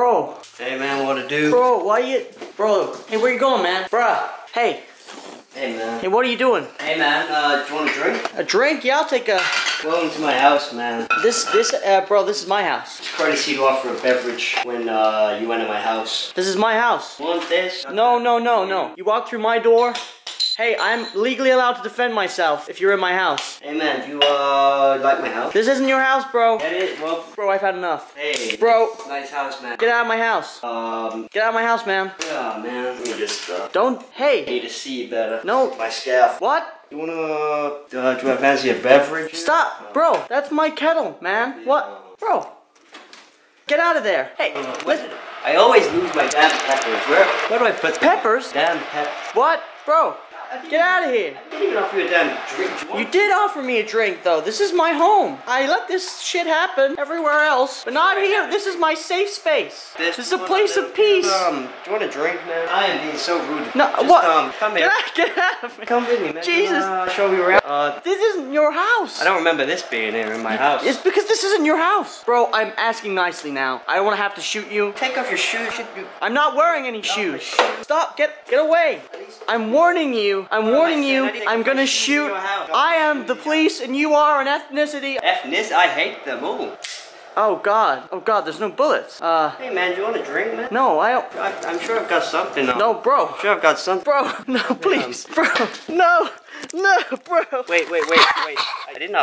Bro, Hey man, what to do? bro, why you, bro, hey, where you going, man? Bruh, hey, Hey man. hey, what are you doing? Hey man, uh, do you want a drink? A drink? Yeah, I'll take a, Welcome to my house, man. this, this, uh, bro, this is my house. It's courtesy to offer a beverage when uh, you enter my house. This is my house. Want this? No, no, no, no. You walk through my door. Hey, I'm legally allowed to defend myself if you're in my house. Hey man, do you uh like my house? This isn't your house, bro. It? Well, Bro, I've had enough. hey. Bro, Nice house, man. get out of my house. Um, Get out of my house, man. yeah, man. Let me just uh, Don't, hey. need to see you better. No. My scarf. What? You wanna? Uh, do I fancy a beverage? Stop, bro. That's my kettle, man. What? Bro. Get out of there. Hey, listen. I always lose my damn peppers. Where? Where do I put them? Peppers? Damn pep. What? Bro, get out of here. I didn't even offer you a damn drink. You You did offer me a drink, though. This is my home. I let this shit happen everywhere else, but not here. This is my safe space. This, is a place of peace. Um, do you want a drink, man? I am being so rude. No, Just, what? Um, come Get here. out, get out of me. Come with me, man. Jesus. Uh, show you around. Uh, This isn't your house. I don't remember this being here in my house. It's because this isn't your house. Bro, I'm asking nicely now. I don't want to have to shoot you. Take off your shoes. I'm not wearing any shoes. Stop, get get away. I'm warning you. I'm warning you. I'm gonna my shoes in shoot. I am the police and you are an ethnicity. Ethnic? I hate them. Ooh. Oh god. Oh god, there's no bullets. Uh Hey, man, do you want a drink, man? no, I don't I, I'm sure I've got something. On. No, bro. I'm sure I've got something. Bro, no, please. Bro. No. No, bro. Wait, wait, wait, wait. I didn't.